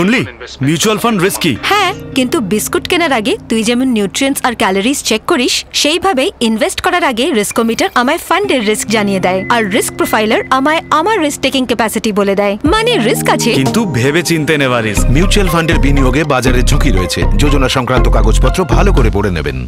শুনলি? Mutual fund risky হ্যাঁ কিন্তু বিস্কুট কেনার আগে তুই যেমন নিউট্রিয়েন্টস আর ক্যালোরিজ চেক করিস সেইভাবে ইনভেস্ট করার আগে রিস্কোমিটার আমায় ফান্ডের রিস্ক জানিয়ে দেয় আর রিস্ক প্রোফাইলার আমায় আমার রিস্ক টেকিং ক্যাপাসিটি বলে দেয়। মানে রিস্ক আছে। কিন্তু ভেবে চিন্তে নেওয়া রিস্ক মিউচুয়াল ফান্ডের বিনিয়োগে বাজারে ঝুঁকি রয়েছে। যোজনা সংক্রান্ত কাগজপত্র ভালো করে পড়ে নেবেন।